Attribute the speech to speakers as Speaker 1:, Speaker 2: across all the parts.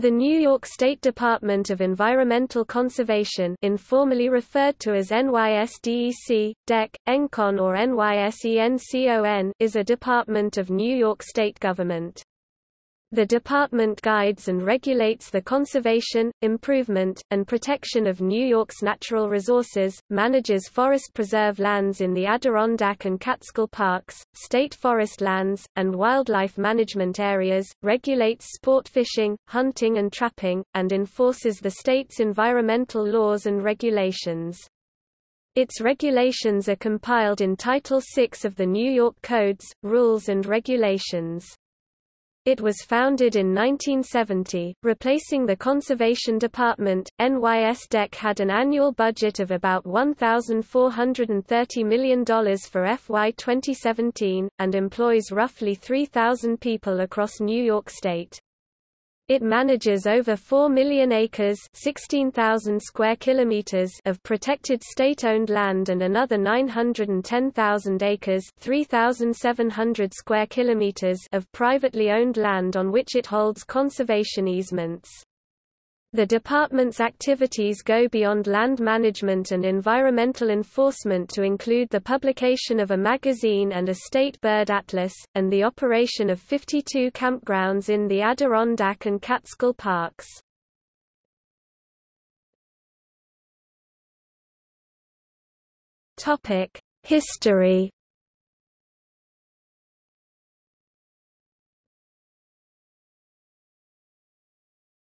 Speaker 1: The New York State Department of Environmental Conservation informally referred to as NYSDEC, DEC, ENCON or NYSENCON is a department of New York state government. The department guides and regulates the conservation, improvement, and protection of New York's natural resources, manages forest preserve lands in the Adirondack and Catskill parks, state forest lands, and wildlife management areas, regulates sport fishing, hunting and trapping, and enforces the state's environmental laws and regulations. Its regulations are compiled in Title VI of the New York Codes, Rules and Regulations. It was founded in 1970, replacing the Conservation Department. NYSDEC had an annual budget of about $1,430 million for FY 2017, and employs roughly 3,000 people across New York State. It manages over 4 million acres 16,000 square kilometers of protected state-owned land and another 910,000 acres 3,700 square kilometers of privately owned land on which it holds conservation easements. The department's activities go beyond land management and environmental enforcement to include the publication of a magazine and a state bird atlas, and the operation of 52 campgrounds in the Adirondack and Catskill parks. History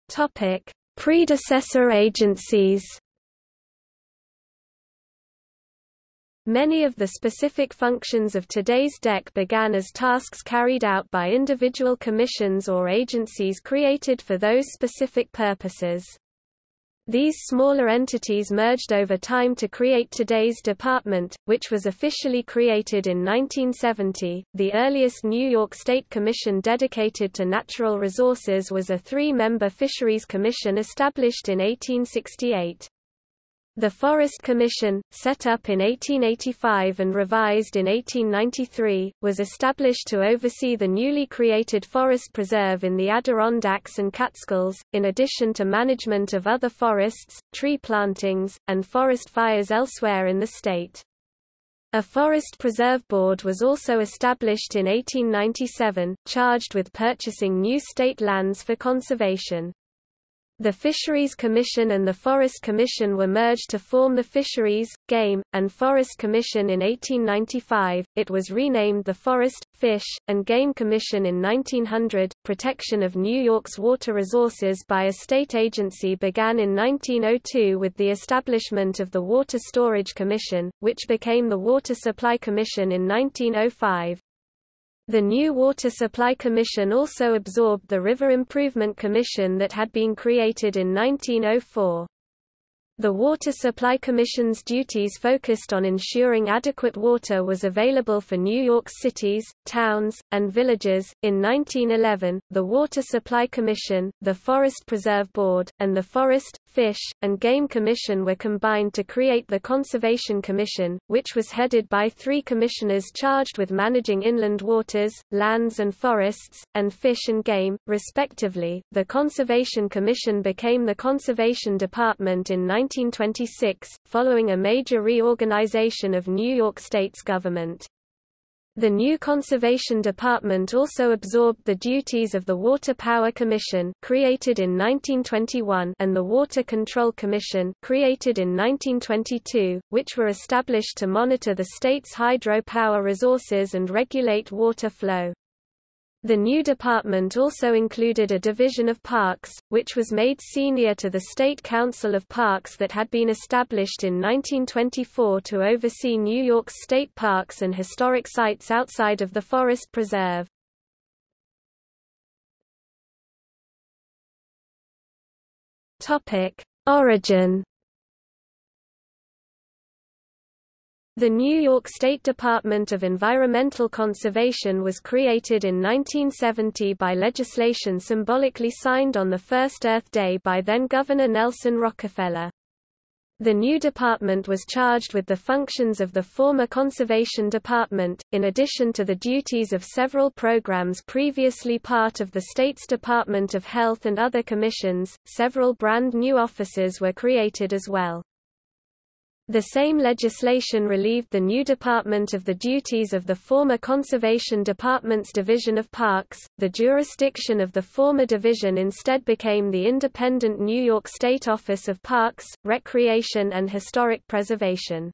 Speaker 1: Topic Predecessor agencies Many of the specific functions of today's DEC began as tasks carried out by individual commissions or agencies created for those specific purposes. These smaller entities merged over time to create today's department, which was officially created in 1970. The earliest New York State Commission dedicated to natural resources was a three member Fisheries Commission established in 1868. The Forest Commission, set up in 1885 and revised in 1893, was established to oversee the newly created forest preserve in the Adirondacks and Catskills, in addition to management of other forests, tree plantings, and forest fires elsewhere in the state. A Forest Preserve Board was also established in 1897, charged with purchasing new state lands for conservation. The Fisheries Commission and the Forest Commission were merged to form the Fisheries, Game, and Forest Commission in 1895. It was renamed the Forest, Fish, and Game Commission in 1900. Protection of New York's water resources by a state agency began in 1902 with the establishment of the Water Storage Commission, which became the Water Supply Commission in 1905. The new Water Supply Commission also absorbed the River Improvement Commission that had been created in 1904. The Water Supply Commission's duties focused on ensuring adequate water was available for New York's cities, towns, and villages. In 1911, the Water Supply Commission, the Forest Preserve Board, and the Forest, Fish, and Game Commission were combined to create the Conservation Commission, which was headed by three commissioners charged with managing inland waters, lands and forests, and fish and game, respectively. The Conservation Commission became the Conservation Department in 1926, following a major reorganization of New York State's government. The new Conservation Department also absorbed the duties of the Water Power Commission created in 1921 and the Water Control Commission created in 1922, which were established to monitor the state's hydro power resources and regulate water flow. The new department also included a division of parks, which was made senior to the State Council of Parks that had been established in 1924 to oversee New York's state parks and historic sites outside of the forest preserve. Origin The New York State Department of Environmental Conservation was created in 1970 by legislation symbolically signed on the first Earth Day by then-Governor Nelson Rockefeller. The new department was charged with the functions of the former Conservation Department, in addition to the duties of several programs previously part of the state's Department of Health and other commissions. Several brand new offices were created as well. The same legislation relieved the new department of the duties of the former Conservation Department's Division of Parks. The jurisdiction of the former division instead became the independent New York State Office of Parks, Recreation and Historic Preservation.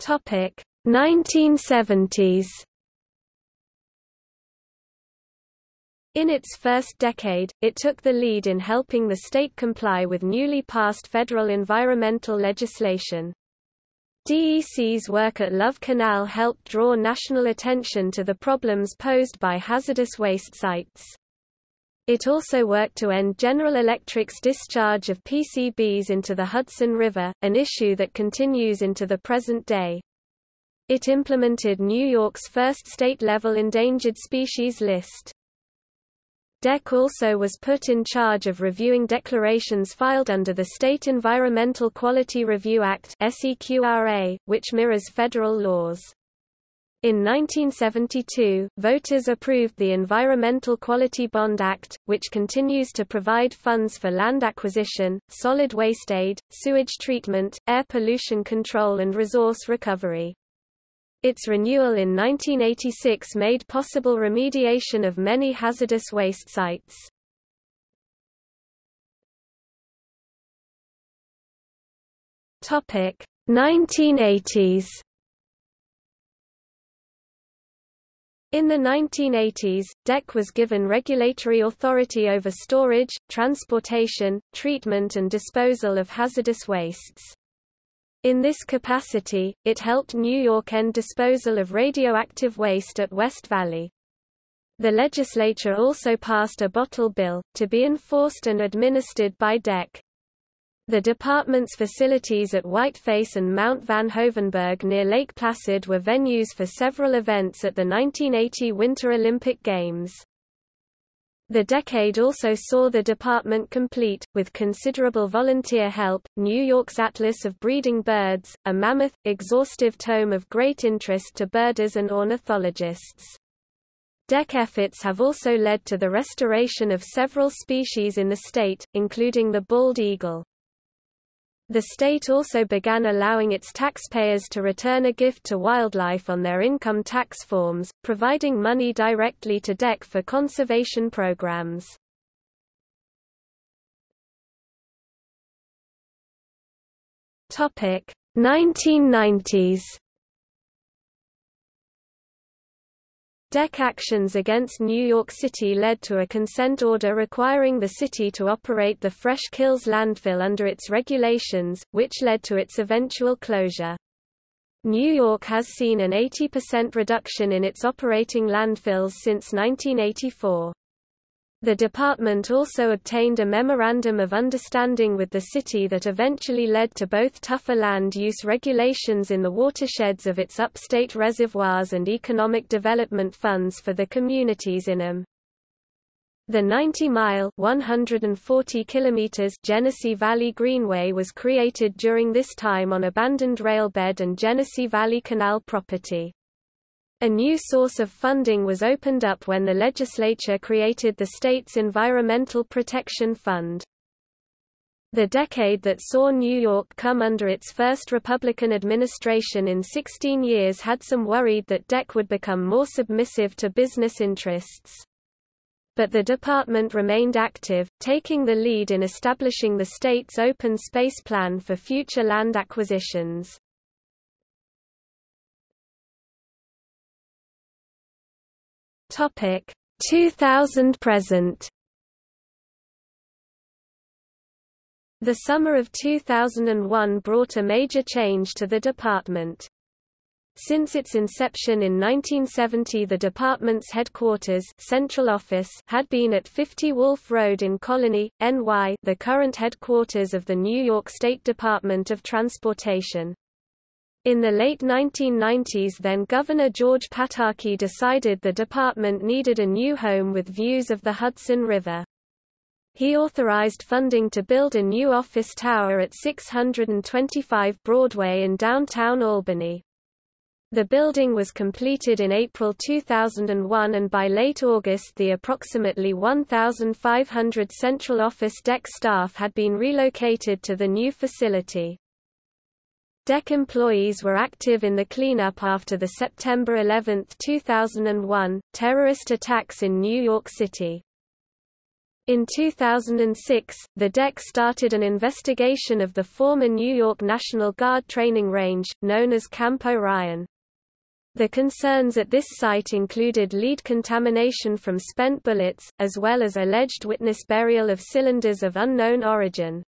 Speaker 1: Topic: 1970s In its first decade, it took the lead in helping the state comply with newly passed federal environmental legislation. DEC's work at Love Canal helped draw national attention to the problems posed by hazardous waste sites. It also worked to end General Electric's discharge of PCBs into the Hudson River, an issue that continues into the present day. It implemented New York's first state-level endangered species list. DEC also was put in charge of reviewing declarations filed under the State Environmental Quality Review Act which mirrors federal laws. In 1972, voters approved the Environmental Quality Bond Act, which continues to provide funds for land acquisition, solid waste aid, sewage treatment, air pollution control and resource recovery. Its renewal in 1986 made possible remediation of many hazardous waste sites. Topic 1980s In the 1980s, DEC was given regulatory authority over storage, transportation, treatment and disposal of hazardous wastes. In this capacity, it helped New York end disposal of radioactive waste at West Valley. The legislature also passed a bottle bill, to be enforced and administered by DEC. The department's facilities at Whiteface and Mount Van Hoevenberg near Lake Placid were venues for several events at the 1980 Winter Olympic Games. The decade also saw the department complete, with considerable volunteer help, New York's Atlas of Breeding Birds, a mammoth, exhaustive tome of great interest to birders and ornithologists. DEC efforts have also led to the restoration of several species in the state, including the bald eagle. The state also began allowing its taxpayers to return a gift to wildlife on their income tax forms, providing money directly to DEC for conservation programs. Topic 1990s DEC actions against New York City led to a consent order requiring the city to operate the Fresh Kills landfill under its regulations, which led to its eventual closure. New York has seen an 80% reduction in its operating landfills since 1984. The department also obtained a Memorandum of Understanding with the city that eventually led to both tougher land use regulations in the watersheds of its upstate reservoirs and economic development funds for the communities in them. The 90-mile (140 kilometers) Genesee Valley Greenway was created during this time on abandoned railbed and Genesee Valley Canal property. A new source of funding was opened up when the legislature created the state's Environmental Protection Fund. The decade that saw New York come under its first Republican administration in 16 years had some worried that DEC would become more submissive to business interests. But the department remained active, taking the lead in establishing the state's open space plan for future land acquisitions. Topic 2000 present. The summer of 2001 brought a major change to the department. Since its inception in 1970 the department's headquarters central office had been at 50 Wolf Road in Colonie, NY the current headquarters of the New York State Department of Transportation. In the late 1990s then Governor George Pataki decided the department needed a new home with views of the Hudson River. He authorized funding to build a new office tower at 625 Broadway in downtown Albany. The building was completed in April 2001 and by late August the approximately 1,500 central office DEC staff had been relocated to the new facility. DEC employees were active in the cleanup after the September 11, 2001, terrorist attacks in New York City. In 2006, the DEC started an investigation of the former New York National Guard training range, known as Camp Orion. The concerns at this site included lead contamination from spent bullets, as well as alleged witness burial of cylinders of unknown origin.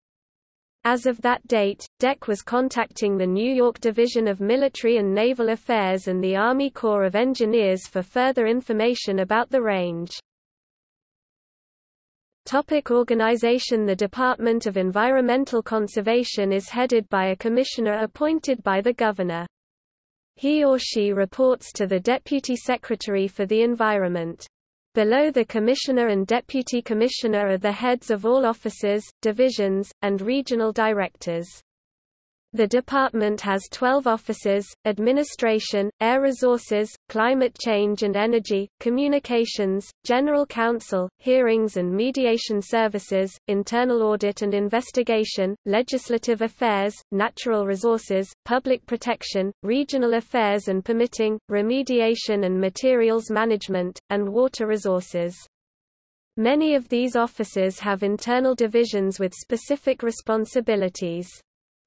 Speaker 1: As of that date, DEC was contacting the New York Division of Military and Naval Affairs and the Army Corps of Engineers for further information about the range. Topic organization The Department of Environmental Conservation is headed by a commissioner appointed by the governor. He or she reports to the Deputy Secretary for the Environment. Below the Commissioner and Deputy Commissioner are the heads of all offices, divisions, and regional directors. The department has 12 offices, administration, air resources, climate change and energy, communications, general counsel, hearings and mediation services, internal audit and investigation, legislative affairs, natural resources, public protection, regional affairs and permitting, remediation and materials management, and water resources. Many of these offices have internal divisions with specific responsibilities.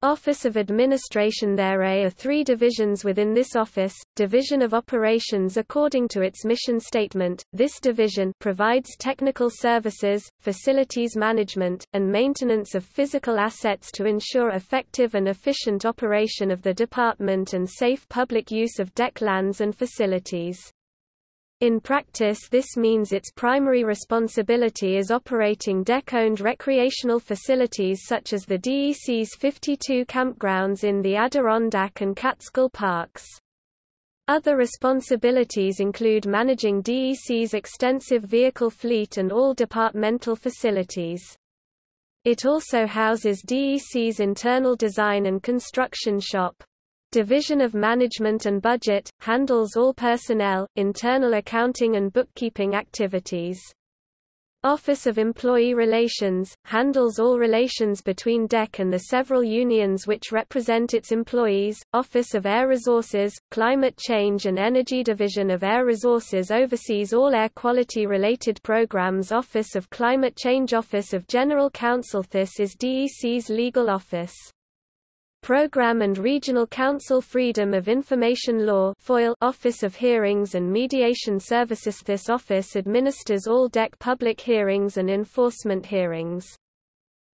Speaker 1: Office of Administration There are three divisions within this office, Division of Operations according to its mission statement, this division provides technical services, facilities management, and maintenance of physical assets to ensure effective and efficient operation of the department and safe public use of DEC lands and facilities. In practice this means its primary responsibility is operating DEC-owned recreational facilities such as the DEC's 52 campgrounds in the Adirondack and Catskill parks. Other responsibilities include managing DEC's extensive vehicle fleet and all departmental facilities. It also houses DEC's internal design and construction shop. Division of Management and Budget, handles all personnel, internal accounting and bookkeeping activities. Office of Employee Relations, handles all relations between DEC and the several unions which represent its employees. Office of Air Resources, Climate Change and Energy Division of Air Resources oversees all air quality related programs Office of Climate Change Office of General Counsel This is DEC's legal office. Program and Regional Counsel Freedom of Information Law Office of Hearings and Mediation Services This office administers all DEC public hearings and enforcement hearings.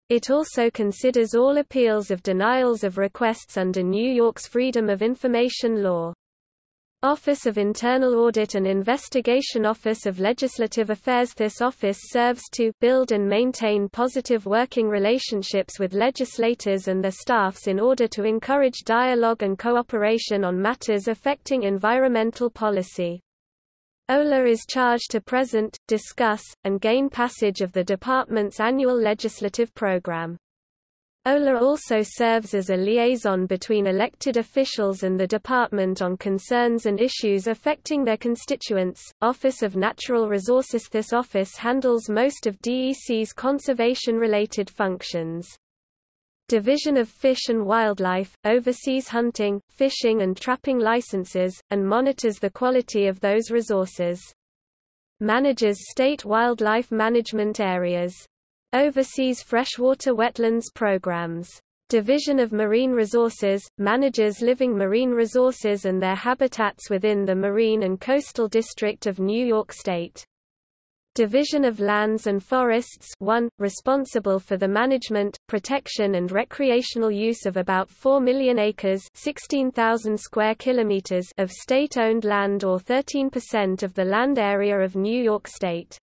Speaker 1: It also considers all appeals of denials of requests under New York's Freedom of Information Law. Office of Internal Audit and Investigation Office of Legislative Affairs This office serves to build and maintain positive working relationships with legislators and their staffs in order to encourage dialogue and cooperation on matters affecting environmental policy. OLA is charged to present, discuss, and gain passage of the department's annual legislative program. OLA also serves as a liaison between elected officials and the department on concerns and issues affecting their constituents. Office of Natural Resources This office handles most of DEC's conservation-related functions. Division of Fish and Wildlife, oversees hunting, fishing and trapping licenses, and monitors the quality of those resources. Manages state wildlife management areas Oversees freshwater wetlands programs. Division of Marine Resources, manages living marine resources and their habitats within the Marine and Coastal District of New York State. Division of Lands and Forests 1, responsible for the management, protection and recreational use of about 4 million acres 16,000 square kilometers of state-owned land or 13% of the land area of New York State.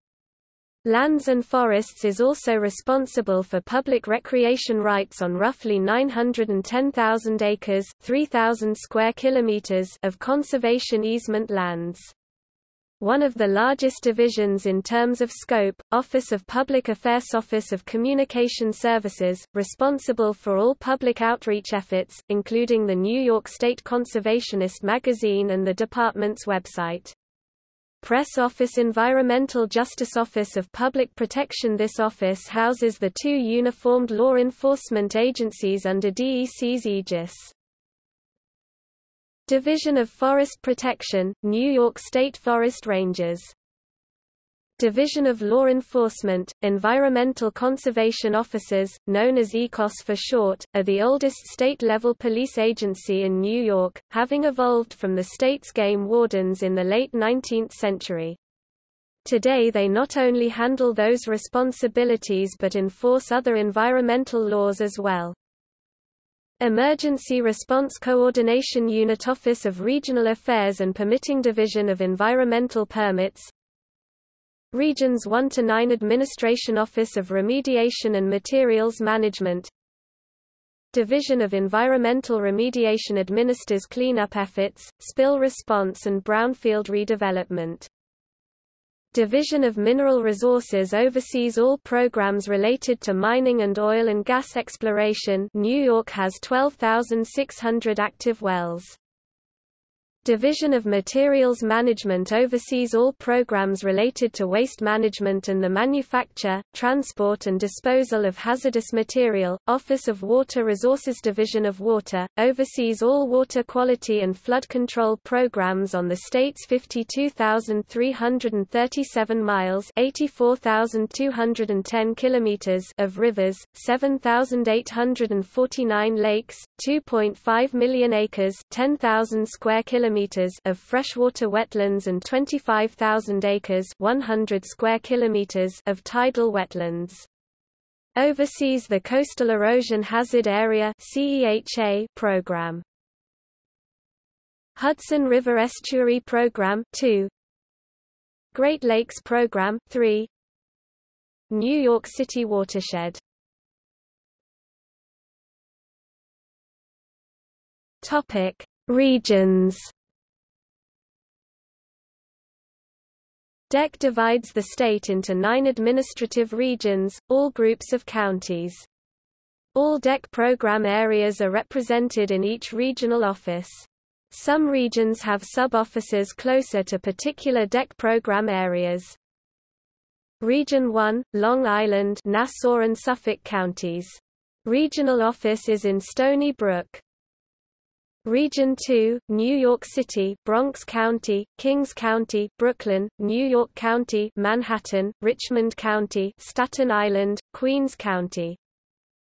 Speaker 1: Lands and Forests is also responsible for public recreation rights on roughly 910,000 acres 3,000 square kilometers of conservation easement lands. One of the largest divisions in terms of scope, Office of Public Affairs Office of Communication Services, responsible for all public outreach efforts, including the New York State Conservationist magazine and the department's website. Press Office Environmental Justice Office of Public Protection This office houses the two uniformed law enforcement agencies under DEC's aegis. Division of Forest Protection, New York State Forest Rangers Division of Law Enforcement, Environmental Conservation Officers, known as ECOS for short, are the oldest state-level police agency in New York, having evolved from the state's game wardens in the late 19th century. Today they not only handle those responsibilities but enforce other environmental laws as well. Emergency Response Coordination Unit Office of Regional Affairs and Permitting Division of Environmental Permits Regions 1 to 9 Administration Office of Remediation and Materials Management Division of Environmental Remediation administers cleanup efforts, spill response and brownfield redevelopment. Division of Mineral Resources oversees all programs related to mining and oil and gas exploration New York has 12,600 active wells. Division of Materials Management oversees all programs related to waste management and the manufacture, transport and disposal of hazardous material. Office of Water Resources Division of Water, oversees all water quality and flood control programs on the state's 52,337 miles 84,210 kilometers of rivers, 7,849 lakes, 2.5 million acres 10,000 square kilometers kilometers of freshwater wetlands and 25,000 acres 100 square kilometers of tidal wetlands. Oversees the Coastal Erosion Hazard Area CEHA program. Hudson River Estuary Program 2 Great Lakes Program 3 New York City Watershed Topic Regions DEC divides the state into nine administrative regions, all groups of counties. All DEC program areas are represented in each regional office. Some regions have sub-offices closer to particular DEC program areas. Region 1, Long Island Nassau and Suffolk counties. Regional office is in Stony Brook. Region 2, New York City, Bronx County, Kings County, Brooklyn, New York County, Manhattan, Richmond County, Staten Island, Queens County.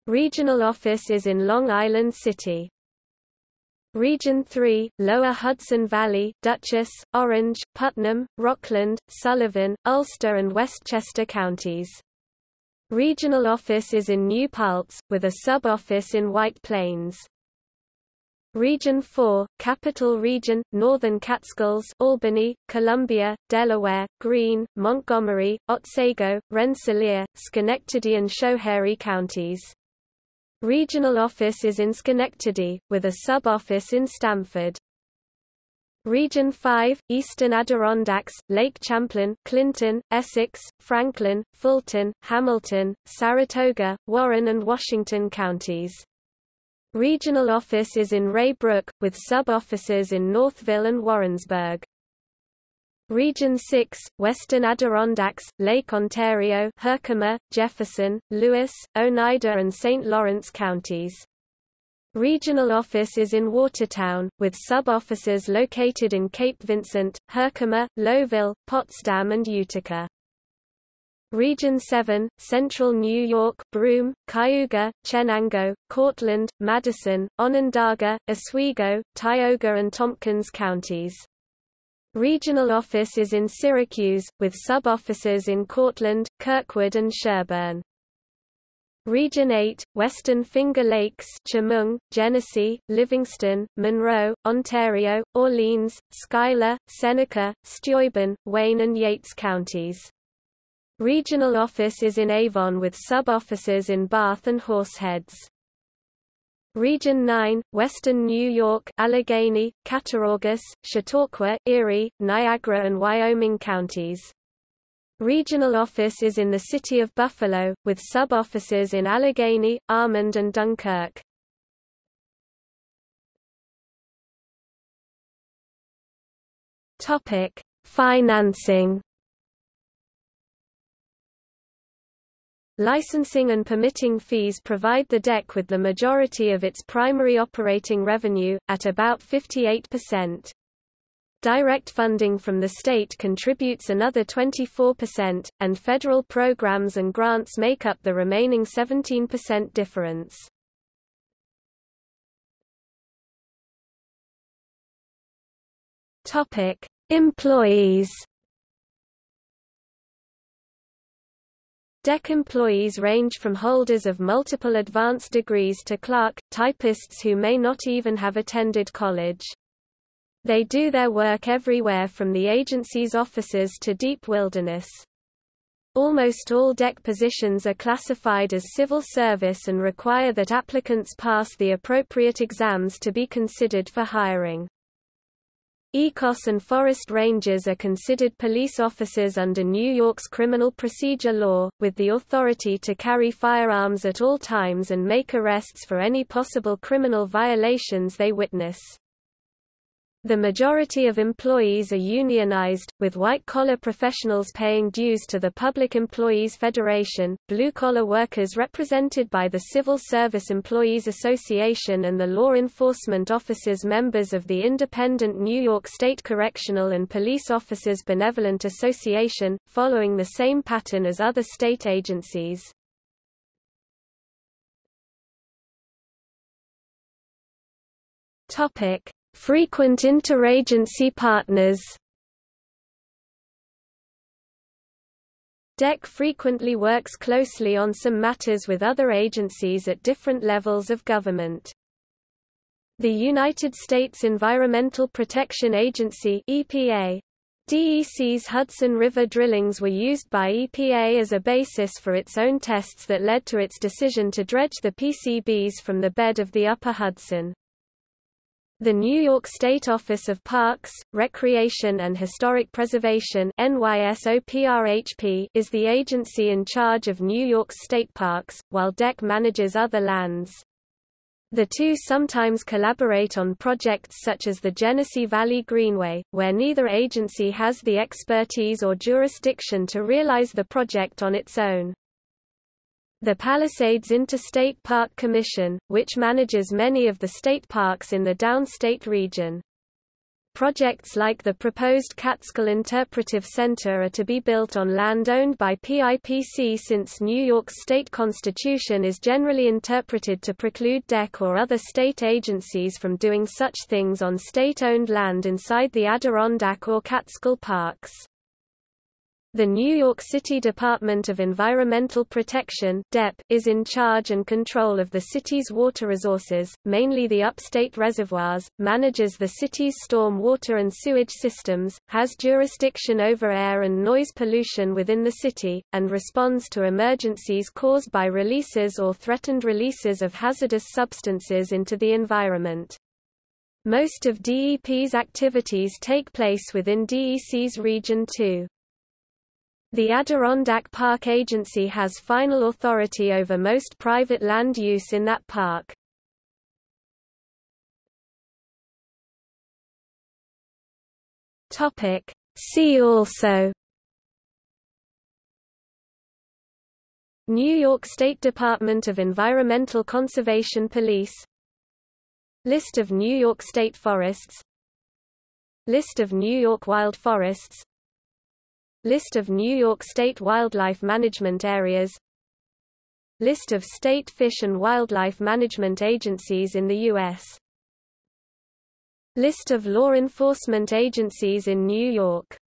Speaker 1: Regional office is in Long Island City. Region 3, Lower Hudson Valley, Dutchess, Orange, Putnam, Rockland, Sullivan, Ulster and Westchester counties. Regional office is in New Paltz, with a sub-office in White Plains. Region 4, Capital Region, Northern Catskills Albany, Columbia, Delaware, Greene, Montgomery, Otsego, Rensselaer, Schenectady and Schoharie counties. Regional office is in Schenectady, with a sub-office in Stamford. Region 5, Eastern Adirondacks, Lake Champlain, Clinton, Essex, Franklin, Fulton, Hamilton, Saratoga, Warren and Washington counties. Regional office is in Ray Brook, with sub-offices in Northville and Warrensburg. Region 6, Western Adirondacks, Lake Ontario Herkimer, Jefferson, Lewis, Oneida and St. Lawrence counties. Regional office is in Watertown, with sub-offices located in Cape Vincent, Herkimer, Lowville, Potsdam and Utica. Region 7, Central New York Broome, Cayuga, Chenango, Cortland, Madison, Onondaga, Oswego, Tioga and Tompkins counties. Regional office is in Syracuse, with sub-offices in Cortland, Kirkwood and Sherburne. Region 8, Western Finger Lakes Chemung, Genesee, Livingston, Monroe, Ontario, Orleans, Schuyler, Seneca, Steuben, Wayne and Yates counties. Regional office is in Avon with sub-offices in Bath and Horseheads. Region 9, Western New York Allegany, Cattaraugus, Chautauqua, Erie, Niagara and Wyoming counties. Regional office is in the city of Buffalo, with sub-offices in Allegany, Armand and Dunkirk. Financing Licensing and permitting fees provide the DEC with the majority of its primary operating revenue, at about 58%. Direct funding from the state contributes another 24%, and federal programs and grants make up the remaining 17% difference. Employees DEC employees range from holders of multiple advanced degrees to clerk, typists who may not even have attended college. They do their work everywhere from the agency's offices to deep wilderness. Almost all DEC positions are classified as civil service and require that applicants pass the appropriate exams to be considered for hiring. ECOS and forest rangers are considered police officers under New York's criminal procedure law, with the authority to carry firearms at all times and make arrests for any possible criminal violations they witness. The majority of employees are unionized, with white-collar professionals paying dues to the Public Employees Federation, blue-collar workers represented by the Civil Service Employees Association and the law enforcement officers members of the independent New York State Correctional and Police Officers Benevolent Association, following the same pattern as other state agencies. Topic Frequent interagency partners DEC frequently works closely on some matters with other agencies at different levels of government. The United States Environmental Protection Agency EPA, DEC's Hudson River drillings were used by EPA as a basis for its own tests that led to its decision to dredge the PCBs from the bed of the Upper Hudson. The New York State Office of Parks, Recreation and Historic Preservation NYSOPRHP is the agency in charge of New York's state parks, while DEC manages other lands. The two sometimes collaborate on projects such as the Genesee Valley Greenway, where neither agency has the expertise or jurisdiction to realize the project on its own. The Palisades Interstate Park Commission, which manages many of the state parks in the downstate region. Projects like the proposed Catskill Interpretive Center are to be built on land owned by PIPC since New York's state constitution is generally interpreted to preclude DEC or other state agencies from doing such things on state-owned land inside the Adirondack or Catskill parks. The New York City Department of Environmental Protection DEP, is in charge and control of the city's water resources, mainly the upstate reservoirs, manages the city's storm water and sewage systems, has jurisdiction over air and noise pollution within the city, and responds to emergencies caused by releases or threatened releases of hazardous substances into the environment. Most of DEP's activities take place within DEC's Region 2. The Adirondack Park Agency has final authority over most private land use in that park. Topic. See also New York State Department of Environmental Conservation Police List of New York State forests List of New York wild forests List of New York State wildlife management areas List of state fish and wildlife management agencies in the U.S. List of law enforcement agencies in New York